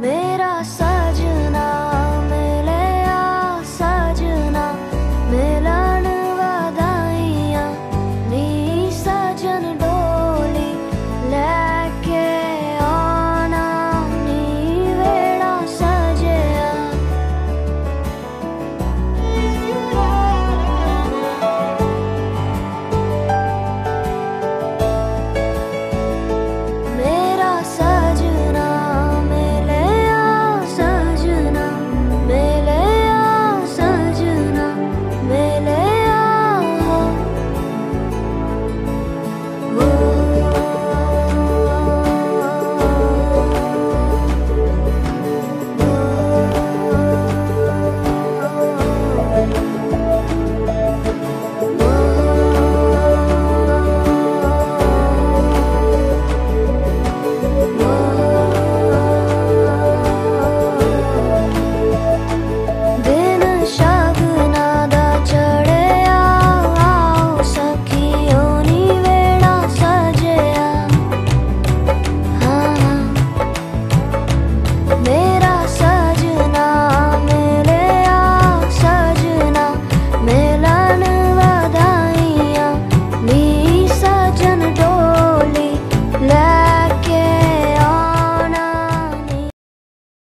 मेरा सर